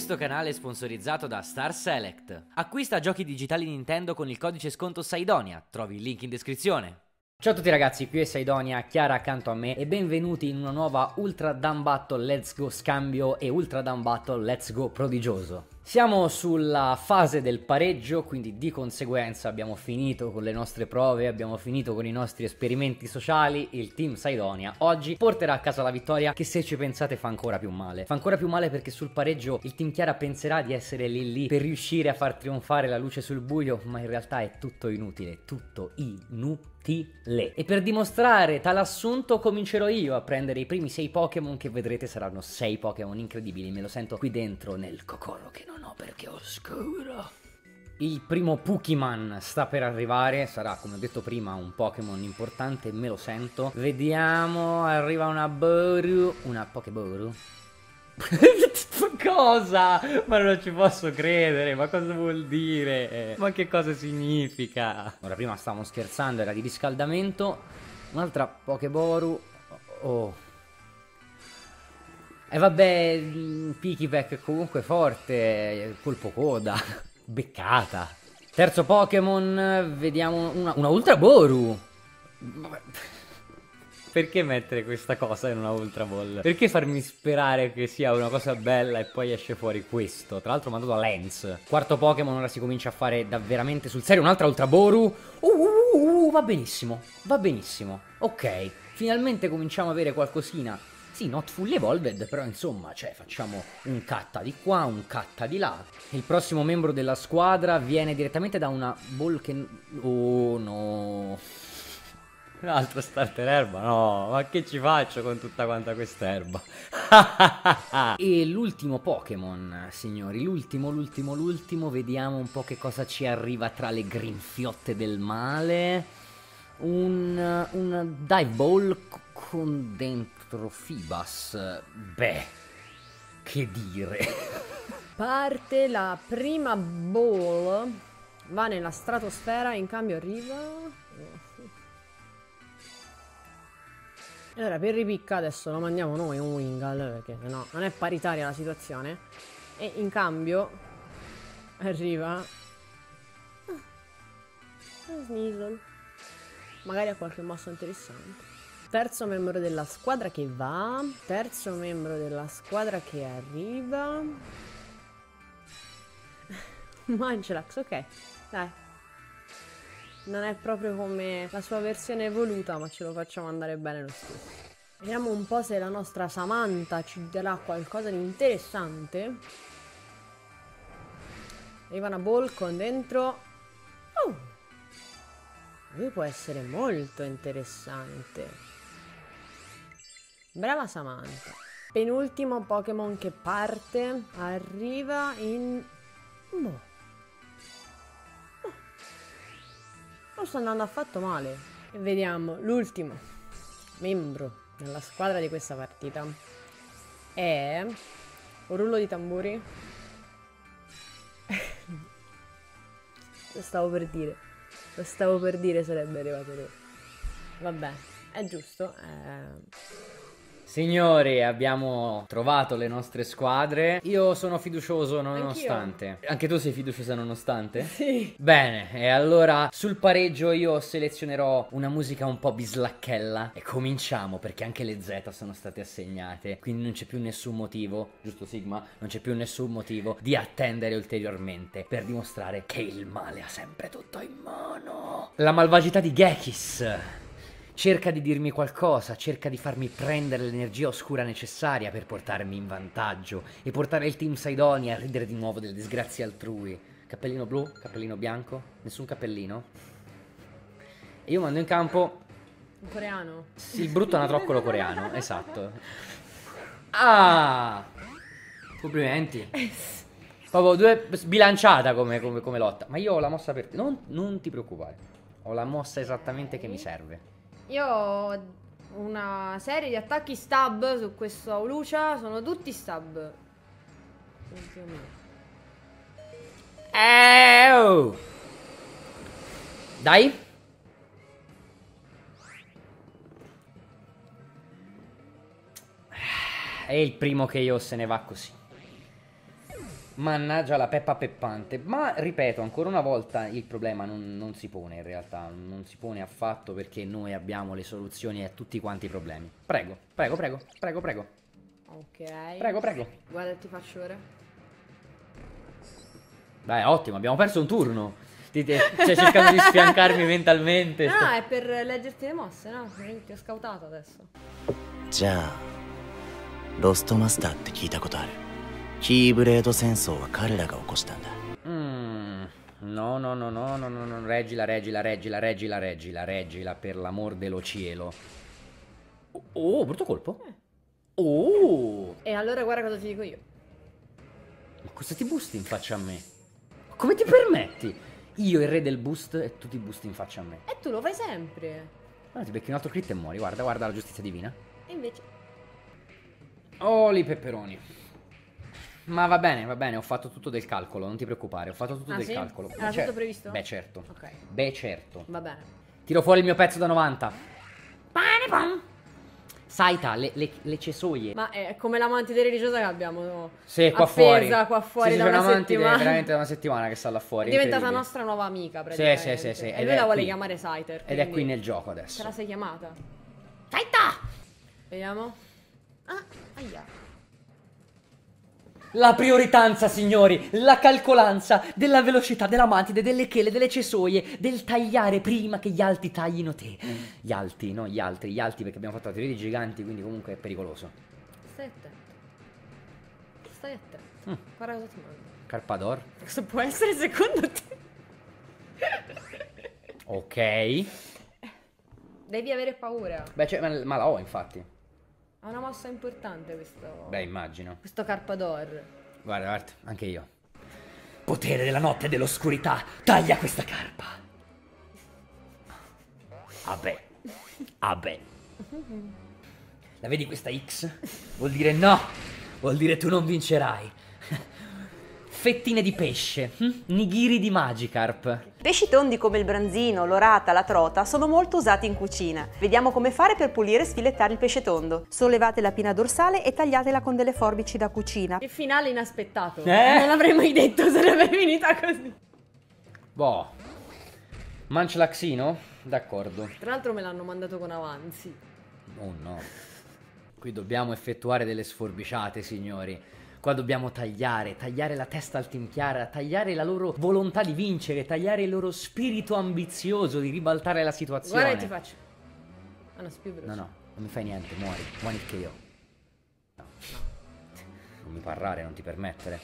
Questo canale è sponsorizzato da Star Select. Acquista giochi digitali Nintendo con il codice sconto Saidonia. Trovi il link in descrizione. Ciao a tutti ragazzi, qui è Saidonia, Chiara accanto a me e benvenuti in una nuova Ultra Down Battle Let's Go Scambio e Ultra Down Battle Let's Go Prodigioso. Siamo sulla fase del pareggio, quindi di conseguenza abbiamo finito con le nostre prove, abbiamo finito con i nostri esperimenti sociali. Il team Saidonia oggi porterà a casa la vittoria che se ci pensate fa ancora più male. Fa ancora più male perché sul pareggio il team Chiara penserà di essere lì lì per riuscire a far trionfare la luce sul buio, ma in realtà è tutto inutile, tutto inutile. E per dimostrare tale assunto comincerò io a prendere i primi 6 Pokémon che vedrete saranno 6 Pokémon incredibili, me lo sento qui dentro nel cocoro che non ho perché è oscuro. Il primo Pokémon sta per arrivare, sarà come ho detto prima un Pokémon importante, me lo sento. Vediamo, arriva una Boru, una Pokeboru. cosa? Ma non ci posso credere, ma cosa vuol dire? Ma che cosa significa? Ora prima stavamo scherzando, era di riscaldamento. Un'altra Pokeboru. Oh. E vabbè, Pikipek comunque forte, colpo coda, beccata. Terzo Pokémon, vediamo una, una Ultra Boru. Perché mettere questa cosa in una Ultra Ball? Perché farmi sperare che sia una cosa bella e poi esce fuori questo? Tra l'altro mandato da Lens. Quarto Pokémon, ora si comincia a fare davveramente sul serio. Un'altra Ultra Boru. Uh, uh, uh, uh, va benissimo, va benissimo. Ok, finalmente cominciamo a avere qualcosina sì, not fully evolved, però insomma, cioè, facciamo un catta di qua, un catta di là. Il prossimo membro della squadra viene direttamente da una ball che... Oh no... Un'altra starter erba? No, ma che ci faccio con tutta quanta quest'erba? e l'ultimo Pokémon, signori, l'ultimo, l'ultimo, l'ultimo, vediamo un po' che cosa ci arriva tra le grinfiotte del male. Un, un dive ball con dentro Fibas. Beh, che dire. Parte la prima ball, va nella stratosfera, in cambio arriva... Allora, per ripicca adesso lo mandiamo noi un Wingal, perché no, non è paritaria la situazione. E in cambio arriva... Ah, Sneasel. Magari ha qualche mossa interessante. Terzo membro della squadra che va. Terzo membro della squadra che arriva. Mangelax, ok. Dai. Non è proprio come la sua versione evoluta, ma ce lo facciamo andare bene lo stesso. Vediamo un po' se la nostra Samantha ci darà qualcosa di interessante. Arriva una ball con dentro... Oh! Lui può essere molto interessante. Brava Samantha. Penultimo Pokémon che parte. Arriva in... Boh. Non sta andando affatto male. E vediamo l'ultimo membro della squadra di questa partita. È... Un rullo di tamburi. Lo stavo per dire. Lo stavo per dire sarebbe arrivato lui. Vabbè, è giusto. Eh... Signori, abbiamo trovato le nostre squadre. Io sono fiducioso nonostante. Anch'io. Anche tu sei fiduciosa nonostante? Sì. Bene, e allora sul pareggio io selezionerò una musica un po' bislacchella. E cominciamo perché anche le Z sono state assegnate. Quindi non c'è più nessun motivo, giusto Sigma? Non c'è più nessun motivo di attendere ulteriormente per dimostrare che il male ha sempre tutto in mano. La malvagità di Gekis cerca di dirmi qualcosa, cerca di farmi prendere l'energia oscura necessaria per portarmi in vantaggio e portare il team Saidoni a ridere di nuovo delle disgrazie altrui. Cappellino blu, cappellino bianco, nessun cappellino. E io mando in campo... Un coreano? Sì, il brutto anatroccolo coreano, esatto. Ah! Complimenti. Proprio due sbilanciata come, come, come, lotta. Ma io ho la mossa per te. Non, non ti preoccupare. Ho la mossa esattamente che mi serve. Io ho una serie di attacchi stab su questo Lucia, sono tutti stab. Oh. Dai. È il primo che io se ne va così. Mannaggia la peppa peppante. Ma ripeto, ancora una volta il problema non, non si pone in realtà. Non si pone affatto perché noi abbiamo le soluzioni a tutti quanti i problemi. Prego, prego, prego, prego, prego. Ok. Prego, prego. Guarda, ti faccio ora. Dai, ottimo, abbiamo perso un turno. Dite, stai cercando di sfiancarmi mentalmente. sto- Ah, è per leggerti le mosse, no? Ti ho scautato adesso. じゃあロストマスターって聞いたことある キーブレード戦争は彼らが起こしたんだ Mm, no, no, no, no, no, no, no, reggila, reggila, reggila, reggila, reggila, reggila, per l'amor dello cielo. Oh, oh, brutto colpo. Oh, E allora guarda cosa ti dico io. ma cosa ti busti in faccia a me? Ma Come ti permetti? Io il re del boost e tu ti busti in faccia a me. E tu lo fai sempre. Allora ti becchi un altro crit e muori, guarda, guarda la giustizia divina. E invece... Oli peperoni. Ma va bene, va bene, ho fatto tutto del calcolo, non ti preoccupare, ho fatto tutto Ah, del sì? calcolo. Era Cioè- tutto previsto? Beh, certo. Ok, Beh, certo. va bene. Tiro fuori il mio pezzo da 90. Pane pam. Saita, le, le, le cesoie. Ma è come la mantide religiosa che abbiamo Sì, qua fuori. qua fuori Sì, sì, da c'è una settimana. veramente da una settimana che sta là fuori. È diventata nostra nuova amica Sì, praticamente. sì, sì, sì. E ed lui la vuole qui. chiamare Saiter. Ed è qui nel gioco Ce la adesso. sei chiamata? Saita! Vediamo. Ah, aia. La prioritanza, signori, la calcolanza della velocità della mantide, delle chele, delle cesoie, del tagliare prima che gli alti taglino te. Gli alti, no gli altri, gli alti perché abbiamo fatto la teoria dei giganti, quindi comunque è pericoloso. Stai attento. Stai attento. Mm. Guarda cosa ti mando. Carpador. Cosa può essere secondo te? Ok. Devi avere paura. Beh, cioè, ma, ma la ho infatti. Ha una mossa importante questo. Beh, immagino. Questo Carpador. Guarda, guarda, anche io. Potere della notte e dell'oscurità, taglia questa carpa. Vabbè, vabbè. La vedi questa X? Vuol dire no, vuol dire tu non vincerai. Fettine di pesce, hm? nigiri di Magikarp. Pesci tondi come il branzino, l'orata, la trota sono molto usati in cucina. Vediamo come fare per pulire e sfilettare il pesce tondo. Sollevate la pinna dorsale e tagliatela con delle forbici da cucina. Che finale inaspettato. Eh? Non avrei mai detto sarebbe finita così. Boh. Manchlaxino? D'accordo. Tra l'altro me l'hanno mandato con avanzi. Oh no. Qui dobbiamo effettuare delle sforbiciate, signori. Qua dobbiamo tagliare, tagliare la testa al Team Chiara, tagliare la loro volontà di vincere, tagliare il loro spirito ambizioso di ribaltare la situazione. Guarda che ti faccio. Ah no, più veloce. No, no, non mi fai niente, muori. Muori che io. No. Non mi parlare, non ti permettere.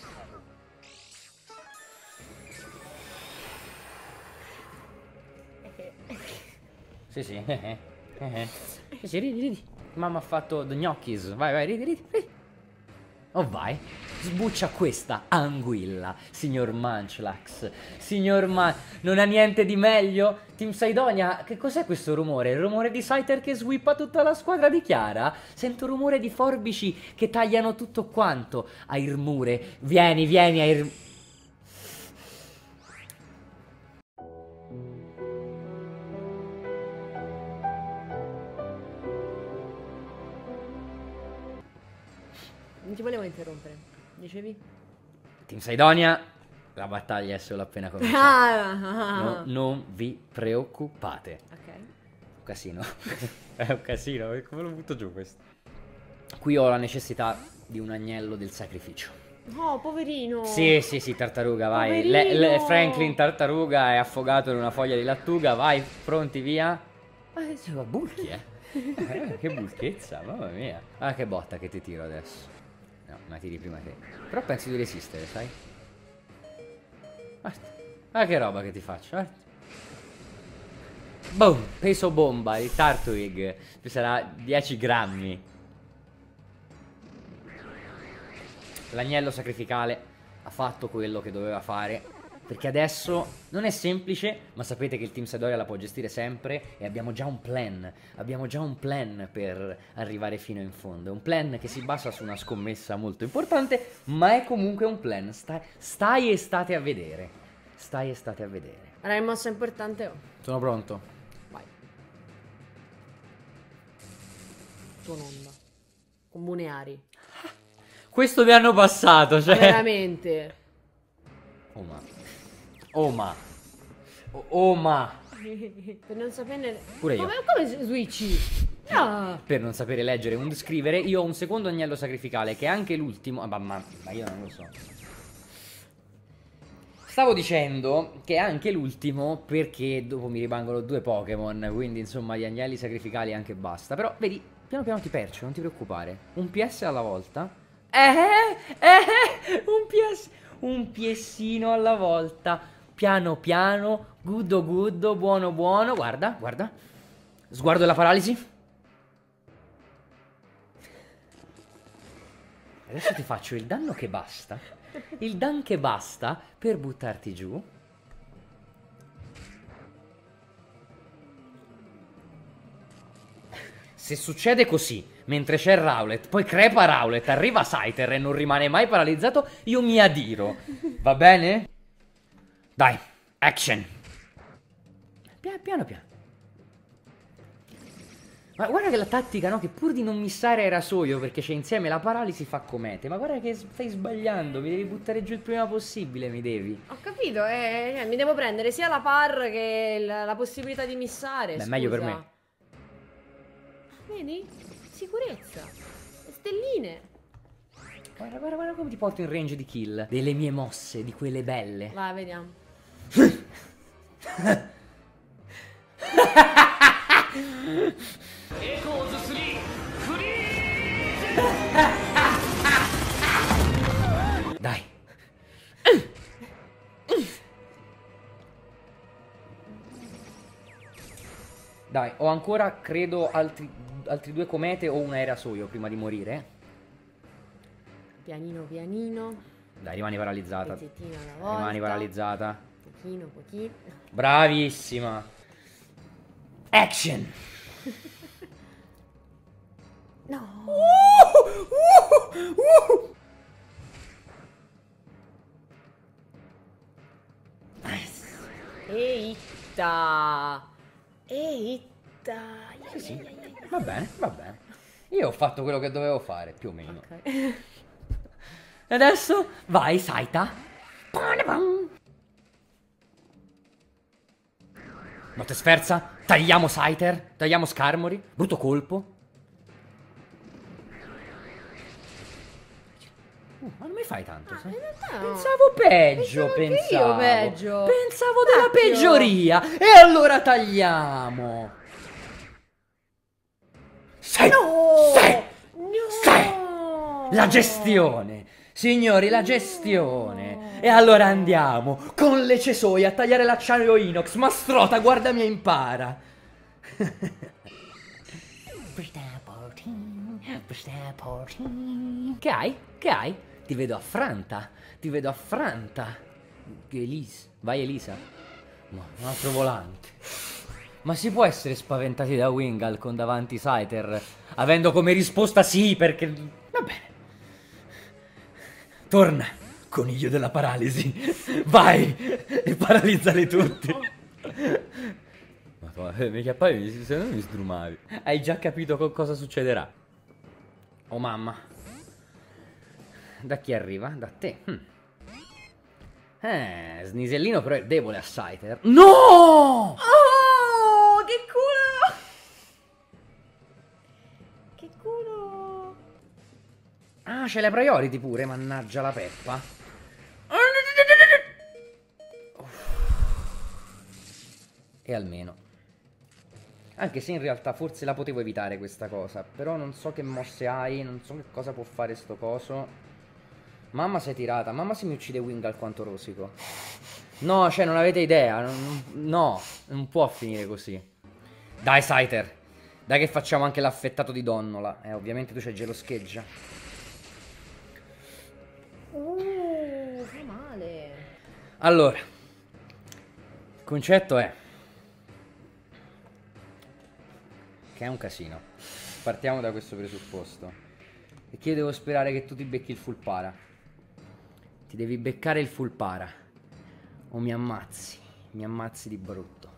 Sì, sì. eh, eh. Sì, sì, ridi, ridi. Mamma ha fatto the gnocchis. Vai, vai, ridi, ridi, ridi. Oh, vai. Sbuccia questa anguilla, signor Munchlax. Signor Man... Non ha niente di meglio? Team Saidonia, che cos'è questo rumore? Il rumore di Saiter che swippa tutta la squadra di Chiara? Sento rumore di forbici che tagliano tutto quanto. Airmure, vieni, vieni, Air... ti volevo interrompere. Dicevi? Team Saidonia, la battaglia è solo appena cominciata. Ah, ah, No, ah. non vi preoccupate. Ok. Un casino. è un casino, come lo butto giù questo? Qui ho la necessità di un agnello del sacrificio. Oh, poverino. Sì, sì, sì, tartaruga, vai. Le- le- Franklin tartaruga è affogato in una foglia di lattuga, vai, pronti, via. Ma ma bulchi, eh. Eh, che bulchezza, mamma mia. Ah, che botta che ti tiro adesso. No, ma tiri prima te. Però pensi di resistere, sai? Guarda. Ah, che roba che ti faccio, guarda. Boom, peso bomba di Tartwig. Sarà 10 grammi. L'agnello sacrificale ha fatto quello che doveva fare. Perché adesso non è semplice, ma sapete che il team Sadoria la può gestire sempre e abbiamo già un plan. Abbiamo già un plan per arrivare fino in fondo. È un plan che si basa su una scommessa molto importante, ma è comunque un plan. Stai, stai e state a vedere. Stai e state a vedere. Allora, mossa importante. Oh. Sono pronto. Vai. Tuo nonna. Comune Ari. Questo mi hanno passato, Ma cioè. veramente. Oh ma. Oh ma. Oh, oh, ma. per non sapere... Pure io. Come, come switchi? Ah. Per non sapere leggere o scrivere, io ho un secondo agnello sacrificale, che è anche l'ultimo. Ah, ma, ma, ma io non lo so. Stavo dicendo che è anche l'ultimo perché dopo mi rimangono due Pokémon, quindi insomma gli agnelli sacrificali anche basta. Però vedi, piano piano ti percio, non ti preoccupare. Un PS alla volta. Eh, eh, un PS, un piessino alla volta. Piano piano, guddo guddo, buono buono. Guarda, guarda. Sguardo della paralisi. Adesso ti faccio il danno che basta. Il danno che basta per buttarti giù. Se succede così, mentre c'è Rowlet, poi crepa Rowlet, arriva Scyther e non rimane mai paralizzato, io mi adiro. Va bene? Dai, action. Piano piano. piano. Ma guarda che la tattica, no? Che pur di non missare era rasoio perché c'è insieme la paralisi fa comete. Ma guarda che stai sbagliando, mi devi buttare giù il prima possibile, mi devi. Ho capito, eh, eh, mi devo prendere sia la par che la, la possibilità di missare. Beh, meglio per scusa. me. Vedi? Sicurezza. Stelline. Guarda, guarda, guarda come ti porto in range di kill. Delle mie mosse, di quelle belle. Vai, vediamo. Dai. Dai, ho ancora, credo, altri, altri due comete o un aerasoio prima di morire. Pianino, pianino. Dai, rimani paralizzata. Rimani paralizzata. Pochino, pochino. Bravissima. Action. No. Eitta. Eitta. Sì, sì. Va bene, va bene. Io ho fatto quello che dovevo fare, più o meno. Ok. E adesso vai, Saita. Notte sferza. Tagliamo Saiter. Tagliamo Scarmori. Brutto colpo. Uh, ma non mi fai tanto, sai? in realtà no. Pensavo peggio, Pensavo pensavo. peggio. Pensavo della peggioria. E allora tagliamo. Sei. Sei. No. Sei. La gestione. Signori, la gestione. E allora andiamo con le cesoie a tagliare l'acciaio inox. Mastrota, guardami e impara. Che hai? Che hai? Ti vedo affranta. Ti vedo affranta. Elisa. Vai Elisa. Ma un altro volante. Ma si può essere spaventati da Wingal con davanti Scyther avendo come risposta sì perché... Torna, coniglio della paralisi. Vai e paralizzali tutti. Ma poi, mica poi se non mi sdrumavi. Hai già capito co- cosa succederà. Oh mamma. Da chi arriva? Da te. Hm. Eh, Snisellino però è debole a Scyther. No! Ah, c'è le priority pure, mannaggia la peppa. E almeno. Anche se in realtà forse la potevo evitare questa cosa. Però non so che mosse hai, non so che cosa può fare sto coso. Mamma sei tirata, mamma se mi uccide Wingal quanto rosico. No, cioè non avete idea. no, non può finire così. Dai, Scyther. Dai che facciamo anche l'affettato di Donnola. Eh, ovviamente tu c'hai gelo Allora, il concetto è che è un casino. Partiamo da questo presupposto. E che io devo sperare che tu ti becchi il full para. Ti devi beccare il full para. O mi ammazzi. Mi ammazzi di brutto.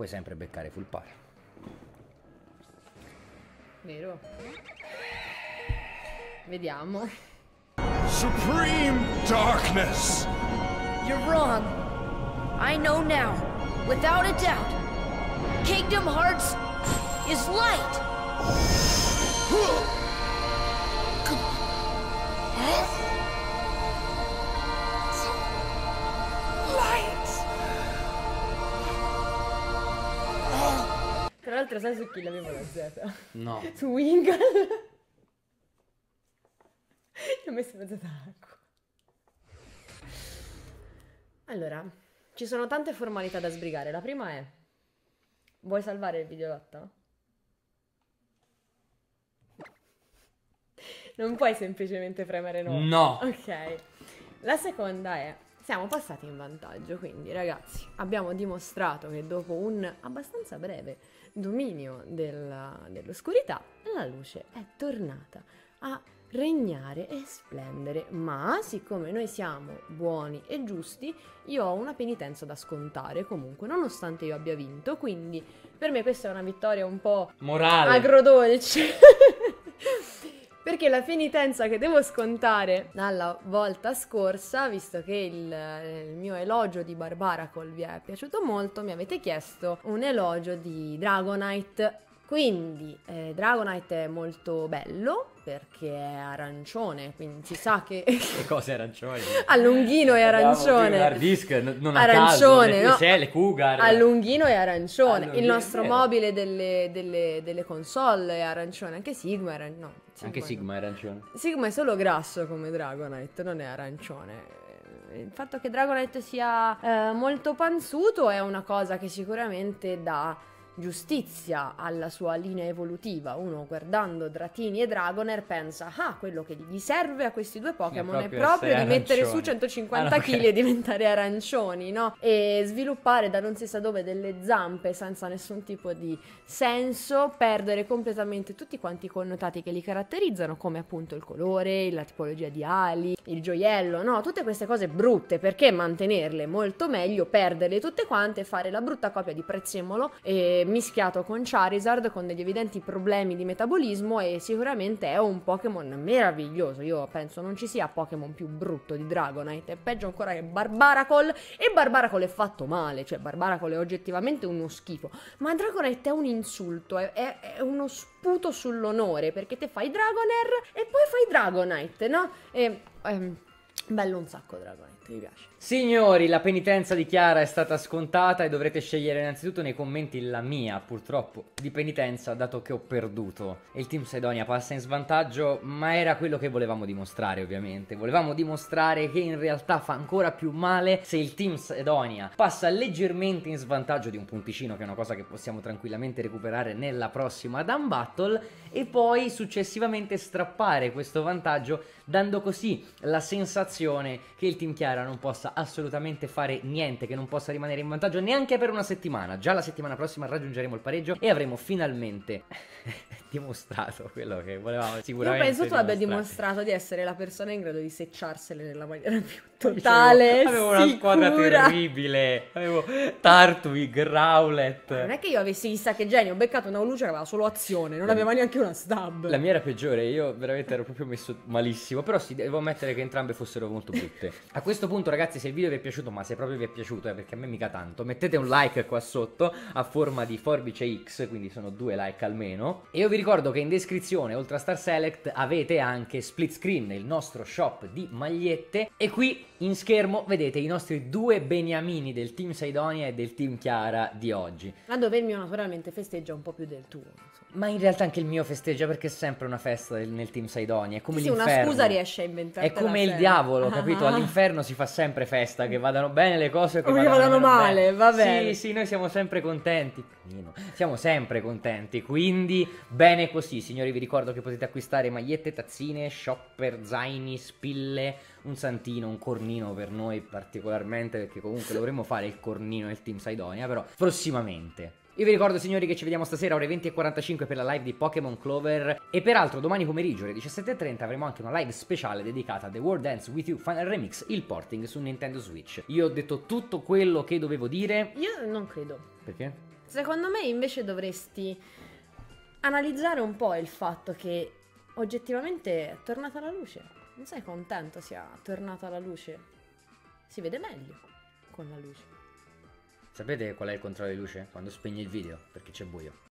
Puoi sempre beccare full par. Vero? Vediamo. Supreme darkness! You're wrong. I know now, without a doubt. Kingdom Hearts is light. Tra l'altro sai su chi l'avevo la Z? No. Su Wingal. Ci ho messo la Z d'acqua. Allora, ci sono tante formalità da sbrigare. La prima è... Vuoi salvare il videolotto? Non puoi semplicemente premere no. No. Ok. La seconda è, siamo passati in vantaggio, quindi ragazzi, abbiamo dimostrato che dopo un abbastanza breve dominio della- dell'oscurità, la luce è tornata a regnare e splendere. Ma siccome noi siamo buoni e giusti, io ho una penitenza da scontare comunque, nonostante io abbia vinto, quindi per me questa è una vittoria un po' Morale. agrodolce. Perché la penitenza che devo scontare dalla volta scorsa, visto che il, il mio elogio di Barbaracol vi è piaciuto molto, mi avete chiesto un elogio di Dragonite. Quindi eh, Dragonite è molto bello perché è arancione, quindi si sa che Che cose arancioni? allunghino è Abbiamo qui un hard arancione. disk, non a Arancione, caso, le no? Le Cougar. Allunghino è arancione, il Allunghino, nostro è vero. mobile delle, delle- delle console è arancione, anche Sigma è arancione. No, Anche. Sigma è arancione. Sigma è solo grasso come Dragonite, non è arancione. Il fatto che Dragonite sia eh, molto panzuto è una cosa che sicuramente dà giustizia alla sua linea evolutiva. Uno guardando Dratini e Dragoner pensa, ah, quello che gli serve a questi due Pokémon è proprio proprio, essere di mettere su arancioni. 150 Ah, no, kg ok. e diventare arancioni, no? E sviluppare da non si sa dove delle zampe senza nessun tipo di senso, perdere completamente tutti quanti i connotati che li caratterizzano, come appunto il colore, la tipologia di ali, il gioiello, no? Tutte queste cose brutte, perché mantenerle molto meglio, perderle tutte quante e fare la brutta copia di Prezzemolo eh, mischiato con Charizard con degli evidenti problemi di metabolismo e sicuramente è un Pokémon meraviglioso. Io penso non ci sia Pokémon più brutto di Dragonite, è peggio ancora che Barbaracol e Barbaracol è fatto male, cioè Barbaracol è oggettivamente uno schifo, ma Dragonite è un insulto, è, è- è uno sputo sull'onore perché te fai Dragonair e poi fai Dragonite, no? E, ehm, bello un sacco Dragonite, mi piace. Signori, la penitenza di Chiara è stata scontata e dovrete scegliere innanzitutto nei commenti la mia, purtroppo, di penitenza, dato che ho perduto. E il team Sedonia passa in svantaggio, ma era quello che volevamo dimostrare, ovviamente. Volevamo dimostrare che in realtà fa ancora più male se il team Sedonia passa leggermente in svantaggio di un punticino, che è una cosa che possiamo tranquillamente recuperare nella prossima Dun Battle, e poi successivamente strappare questo vantaggio, dando così la sensazione che il team Chiara non possa assolutamente fare niente, che non possa rimanere in vantaggio neanche per una settimana. Già la settimana prossima raggiungeremo il pareggio e avremo finalmente dimostrato quello che volevamo Io sicuramente. penso tu abbia dimostrato di essere la persona in grado di secciarsele nella maniera più Io totale, Avevo una squadra terribile. Avevo Tartwig, Rowlet. Non è che io avessi chissà che genio, ho beccato una luce che aveva solo azione, non aveva neanche una stab. La mia era peggiore, io veramente ero proprio messo malissimo. Però sì, devo ammettere che entrambe fossero molto brutte. A questo punto, ragazzi, se il video vi è piaciuto, ma se proprio vi è piaciuto, eh, perché a me mica tanto, mettete un like qua sotto a forma di forbice X, quindi sono due like almeno. E io vi ricordo che in descrizione, oltre a Star Select, avete anche Split Screen, il nostro shop di magliette. E qui in schermo vedete i nostri due beniamini del team Saidonia e del team Chiara di oggi. Ma dove il mio naturalmente festeggia un po' più del tuo. Ma in realtà anche il mio festeggia perché è sempre una festa nel team Saidonia. È come Sì, l'inferno. una scusa riesce a inventare. È come il diavolo, capito? All'inferno si fa sempre festa, che vadano bene le cose o che O vadano, vadano male, va Sì, bene. sì, noi siamo sempre contenti. Siamo sempre contenti, quindi bene così, signori. Vi ricordo che potete acquistare magliette, tazzine, shopper, zaini, spille, un santino, un cornino per noi particolarmente, perché comunque dovremmo fare il cornino del team Saidonia, però prossimamente. Io vi ricordo signori che ci vediamo stasera ore 20.45 per la live di Pokémon Clover e peraltro domani pomeriggio alle 17.30 avremo anche una live speciale dedicata a The World Dance With You Final Remix, il porting su Nintendo Switch. Io ho detto tutto quello che dovevo dire. Io non credo. Perché? Secondo me invece dovresti analizzare un po' il fatto che oggettivamente è tornata la luce. Non sei contento sia tornata la luce? Si vede meglio con la luce. Sapete qual è il controllo di luce? Quando spegni il video, perché c'è buio.